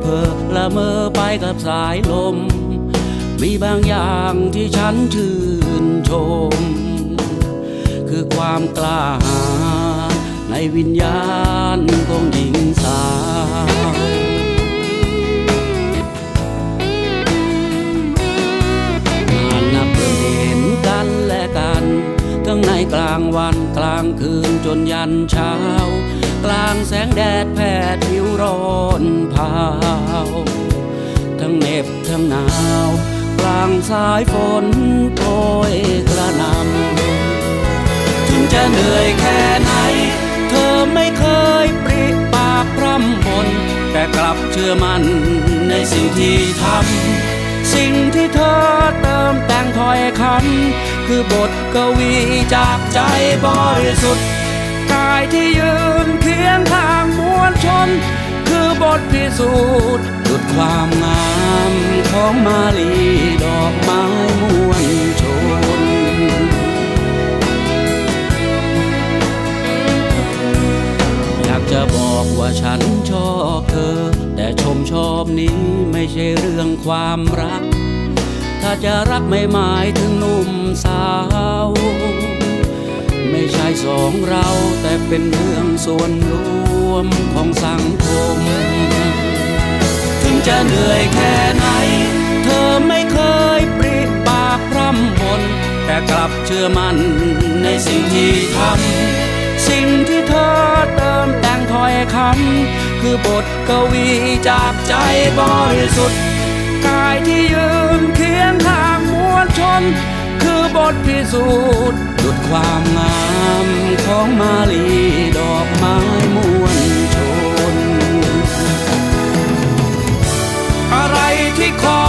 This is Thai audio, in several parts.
เพอละเมอไปกับสายลม มีบางอย่างที่ฉันชื่นชม คือความกล้าหาญในวิญญาณของหญิงสาวนานนับเริ่มเห็นกันและกันทั้งในกลางวันกลางคืนจนยันเช้า กลางแสงแดดแผดผิวร้อนเผาทั้งเหน็บทั้งหนาว กลางสายฝนโปรยกระนำถึงจะเหนื่อยแค่ไหน เธอไม่เคยปริปากพร่ำบน แต่กลับเชื่อมันในสิ่งที่ทำ สิ่งที่เธอเติมแต่งถ้อยคำคือบทกวีจากใจบริสุทธิ์ กายที่ยืนเคียงข้างมวลชน คือบทพิสูจน์ดุดความงามของมาลีดอกไม้มวลชน อยากจะบอกว่าฉันชอบเธอ แต่ชมชอบนี้ไม่ใช่เรื่องความรัก ถ้าจะรักไม่หมายถึงหนุ่มสาว ไม่ใช่สองเราแต่เป็นเรื่องส่วนรวมของสังคม ถึงจะเหนื่อยแค่ไหน เธอไม่เคยปริปากพร่ำบนแต่กลับเชื่อมั่นในสิ่งที่ทำสิ่งที่เธอเติมแต่งถ้อยคำคือบทกวีจากใจบริสุทธิ์กายที่ยืนเคียงข้างมวลชน คือบทพิสูจน์ดุดความงามของมาลีดอกไม้มวลชน อะไรที่คอ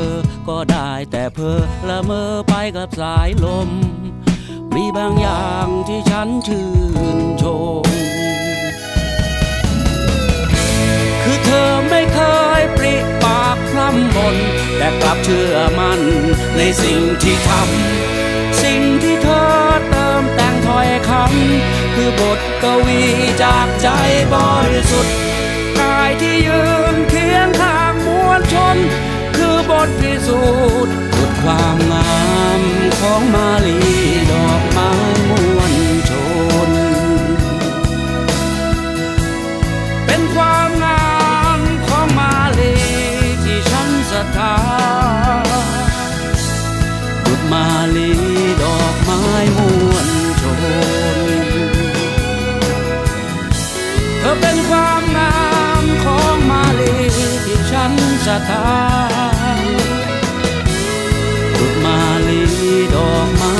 อ ก็ได้แต่เพอละเมอไปกับสายลม มีบางอย่างที่ฉันชื่นชม คือเธอไม่เคยปริปากพร่ำบน แต่กลับเชื่อมันในสิ่งที่ทำ สิ่งที่เธอเติมแต่งถ้อยคำคือบทกวีจากใจบริสุทธิ์ คือบทพิสูจน์ดุดความงามของมาลีดอกไม้มวลชน เป็นความงามของมาลีที่ฉันศรัทธาดุดมาลีดอกไม้มวลชน เธอเป็นความงามของมาลีที่ฉันศรัทธา ดมาลีดอกไม้